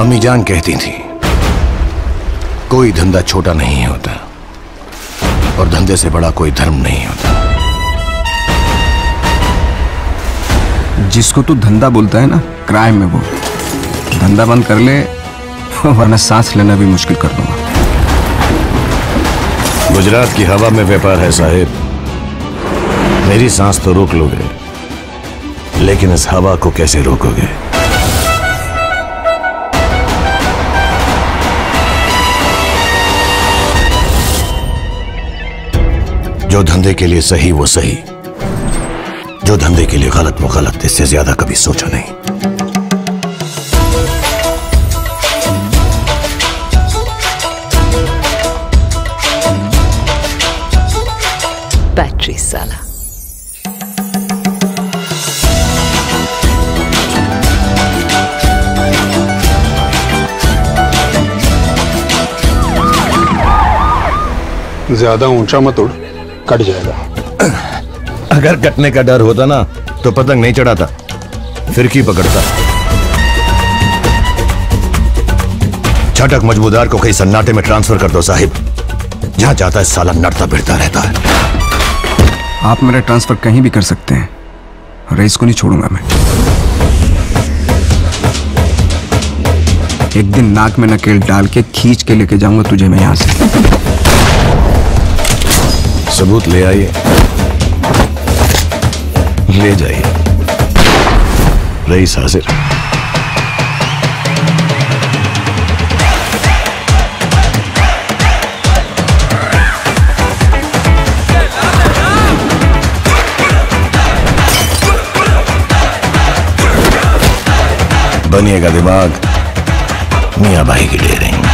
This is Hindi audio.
अम्मी जान कहती थी कोई धंधा छोटा नहीं होता और धंधे से बड़ा कोई धर्म नहीं होता। जिसको तू धंधा बोलता है ना क्राइम में वो। धंधा बंद कर ले वरना सांस लेना भी मुश्किल कर दूँगा। गुजरात की हवा में व्यापार है साहेब। मेरी सांस तो रोक लोगे लेकिन इस हवा को कैसे रोकोगे? जो धंधे के लिए सही वो सही। जो धंधे के लिए गलत वो गलत। इससे ज़्यादा कभी सोचा नहीं। बैटरी साला ज़्यादा ऊँचा मत उड़। कट जाएगा। अगर कटने का डर होता ना तो पतंग नहीं चढ़ाता फिरकी पकड़ता। छटक मजबूदार को कहीं सन्नाटे में ट्रांसफ़र कर दो साहिब। जहाँ जाता है साला नड़ता भिड़ता रहता है। आप मेरा ट्रांसफ़र कहीं भी कर सकते हैं रेस को नहीं छोड़ूँगा मैं। एक दिन नाक में नकेल डाल के खींच के लेके जाऊँगा तुझे मैं यहाँ से। सबूत ले आइए। ले जाइए। रईस हाजिर। बनिएगा दिमाग। मियाँ भाई की रही